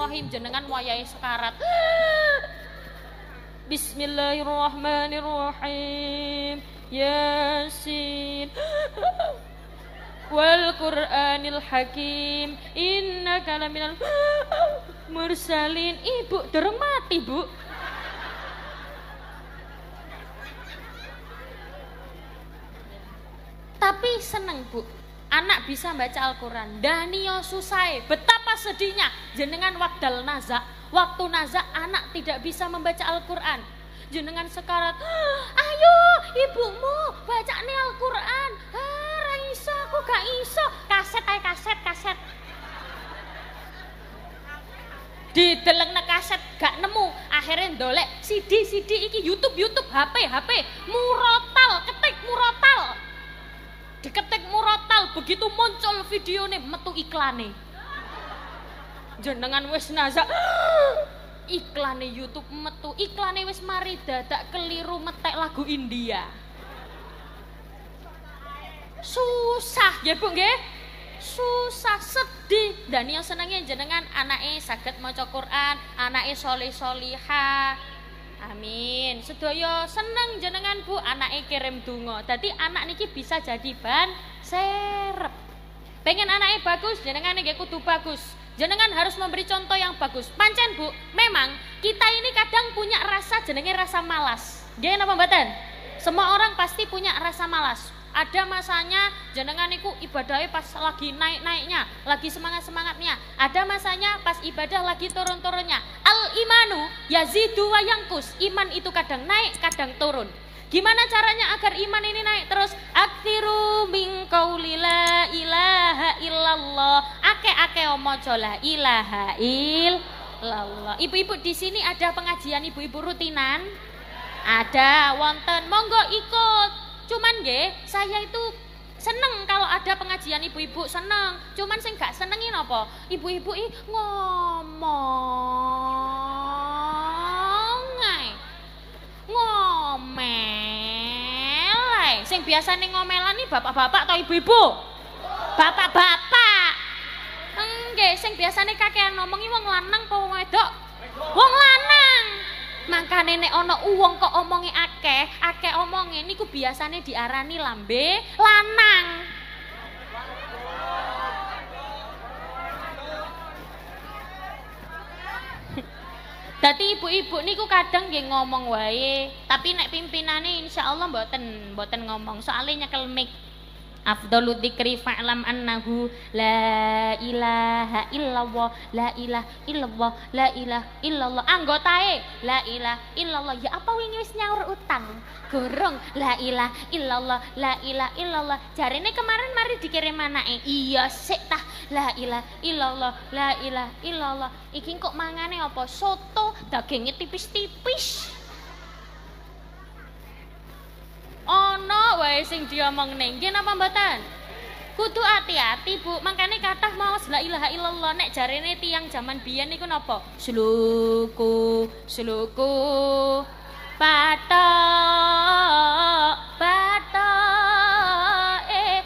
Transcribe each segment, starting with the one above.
Bismillahirrahmanirrahim jenengan wayahe sekarat. Bismillahirrahmanirrahim. Yasin. Wal Qur'anil Hakim. Innaka laminal mursalin. Ibu dereng mati, Bu. Tapi seneng, Bu. Anak bisa baca Al-Quran. Danio susai. Betapa sedihnya. Jenengan wakdal nazak. Waktu nazak anak tidak bisa membaca Al-Quran. Jenengan sekarat. Ayo ibumu baca nih Al-Quran. Ah, Raisa aku gak iso. Kaset ayo kaset kaset. Di deleng kaset gak nemu akhirnya dolek CD CD iki YouTube YouTube HP HP murotal ketik murotal diketik murotal begitu muncul video nih metu iklane jenengan wis nazak iklane YouTube metu iklane wis mari dadak keliru metek lagu India susah ya bu nggih susah sedih dan yang senangnya jenengan anaknya sakit maca Quran anaknya solih soliha Amin. Sedaya seneng jenengan Bu anaknya kirim dungo. Jadi anak niki bisa jadi ban serep. Pengen anaknya bagus, jenengan niki kudu bagus. Jenengan harus memberi contoh yang bagus. Pancen Bu, memang kita ini kadang punya rasa jenenge rasa malas. Gak apa mboten? Semua orang pasti punya rasa malas ada masanya jenengan iku ibadahnya pas lagi naik-naiknya, lagi semangat-semangatnya. Ada masanya pas ibadah lagi turun-turunnya. Al imanu yazidu wa yangkus. Iman itu kadang naik, kadang turun. Gimana caranya agar iman ini naik terus? Aktiru min illallah. Ake-ake omojo la ilaha illallah. Ibu-ibu di sini ada pengajian ibu-ibu rutinan? Ada, wonten. Monggo ikut Cuman nggih, saya itu seneng kalau ada pengajian ibu-ibu seneng. Cuman sing gak senengin apa? Ibu-ibu ini ngomong. Ngomel. Sing biasane ngomelan nih bapak-bapak atau ibu-ibu? Bapak-bapak. Sing biasane kakean ngomongi wong lanang apa wong wedok? Wong lanang. Makane nek ana uwong kok omongi akeh, akeh omonge niku biasane diarani lambe lanang. Dadi ibu-ibu niku kadang nggih ngomong wae, tapi nek pimpinane insyaallah mboten mboten ngomong, soalnya nyekel mic. Afdalu dzikri fa'lam annahu la ilaha illallah la ilaha illallah la ilaha illallah. Anggotae la ilaha illallah. Ya apa wingi wis nyaur utang? Gorong. La ilaha illallah la ilaha illallah. Jarine kemarin mari dikirim anake. Iya sik tah. La ilaha illallah la ilaha illallah. Iki kok mangane apa? Soto dagingnya tipis-tipis. Ono wae sing diomongne nggih napa mboten? Kudu hati-hati Bu. Makanya kata mau la ilaha illallah. Nek jarene tiang zaman biyen niku napa? Sluku sluku patok patok eh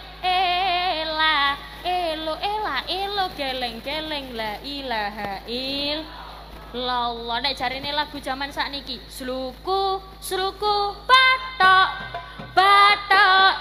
ela elo ela elo geleng geleng. La ilaha illallah. Nek jarene lagu zaman sakniki sluku sluku patok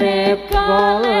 urip kowe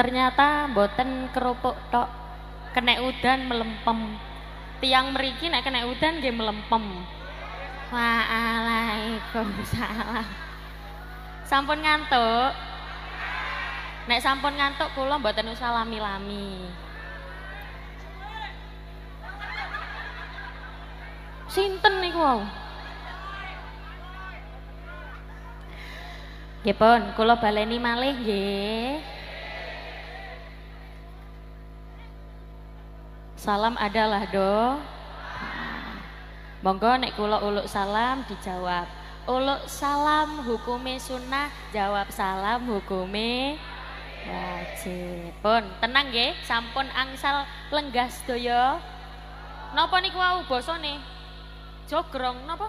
Ternyata boten kerupuk tok. Kena udan melempem. Tiang meriki nek kena udan nggih melempem. Waalaikumsalam sampun ngantuk? Nek sampun ngantuk kula mboten usah lami-lami. Sinten niku wau? Nggih pun, baleni malih nggih. Salam adalah do. Monggo nek kula uluk salam dijawab. Uluk salam hukume sunnah, jawab salam hukume wajib. Pun tenang nggih, sampun angsal lenggah sedaya. Napa niku wau basane? Jogrong napa?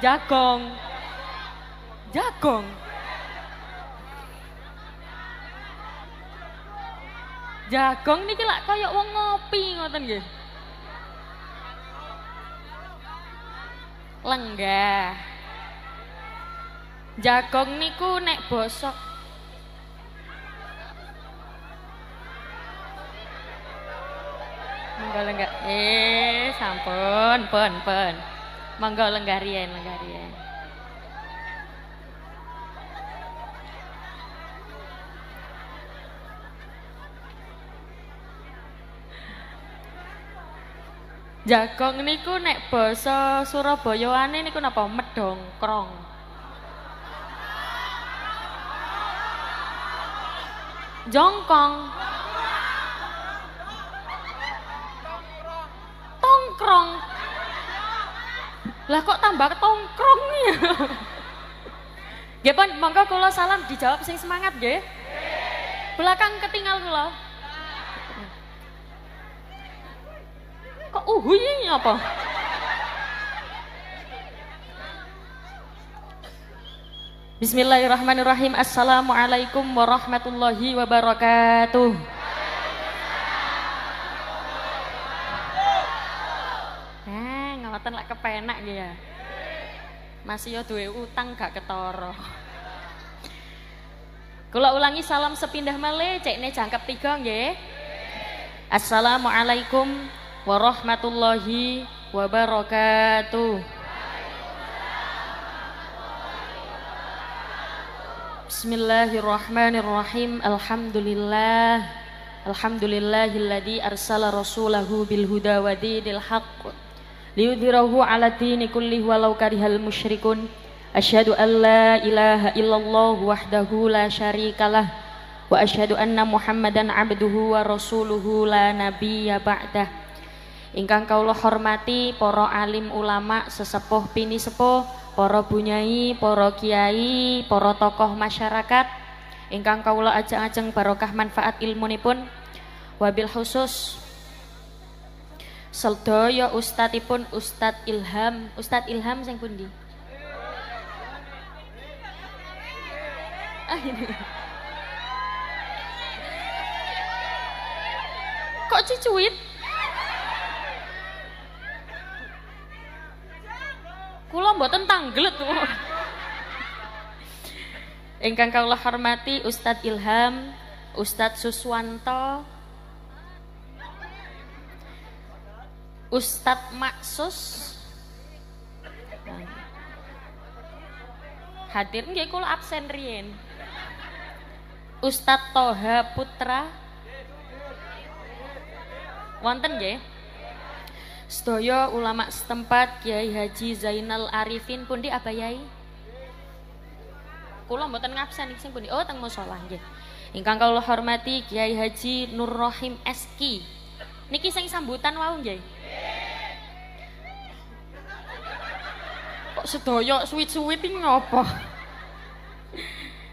Jagong. Jagong. Jagong niki lak kaya wong ngopi ngoten nggih. Lenggah. Jagong niku nek bosok Monggo lenggah. Eh, sampun, pun, pun. Monggo lenggah riyen, lenggah riyen. Jagong niku nek basa Surabayane niku napa medongkrong. Jongkong. Tongkrong. Lah kok tambah tongkrong ya? Nggih pun monggo kula salam dijawab sing semangat nggih. Belakang ketinggal kula. Kok uhuy apa? Bismillahirrahmanirrahim. Assalamualaikum warahmatullahi wabarakatuh. Eh, ngoten lak kepenak ya. Masih yo duwe utang gak ketara. Kula ulangi salam sepindah malih cekne jangkep tiga nggih. Assalamualaikum warahmatullahi wabarakatuh. Bismillahirrahmanirrahim. Alhamdulillah. Alhamdulillahilladzi arsala rasulahu bil huda wa dinil haqq liyudhhirahu 'ala dini kullihi walau karihal musyrikun. Asyhadu an la ilaha illallah wahdahu la syarikalah wa asyhadu anna Muhammadan 'abduhu wa rasuluhu la nabiyya ba'dah. Ingkang kaula hormati para alim ulama sesepuh pini sepuh, para bunyai, para kiai, para tokoh masyarakat ingkang kaula ajeng-ajeng barokah manfaat ilmunipun. Wabil khusus sedaya ustadipun Ustad Ilham, Ustad Ilham sing pundi? Ah. Kok cucuit? Kula mboten tanggelet. Ingkang kula hormati Ustadz Ilham, Ustadz Suswanto, Ustadz Maksus. Hadir nggih kula absen riyen. Ustadz Toha Putra. Wonten nggih? Sedaya ulama setempat Kiai Haji Zainal Arifin pundi apa yai? Kula mboten ngabsen sing pundi? Oh teng musala nggih. Ingkang kula hormati Kiai Haji Nur Rohim Eski. Niki sing sambutan wau nggih. Kok sedaya suwit-suwit iki ngopo?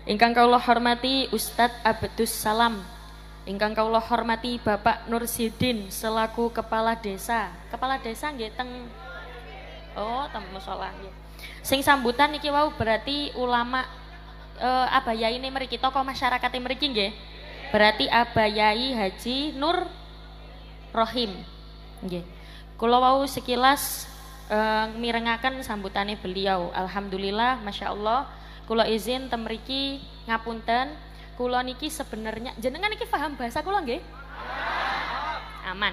Ingkang kula hormati Ustadz Abdus Salam. Ingkang kula hormati Bapak Nur Sidin selaku kepala desa. Kepala desa nggih teng Oh, teng musala. Sing sambutan niki wau berarti ulama eh, abayai ini mriki tokoh masyarakat mriki nggih. Berarti abayai Haji Nur Rohim. Nggih. Kula wau sekilas eh, mirengaken sambutane beliau. Alhamdulillah, masya Allah. Kula izin temriki ngapunten. Kula niki sebenarnya jenengan niki paham bahasa kula nggih? Aman.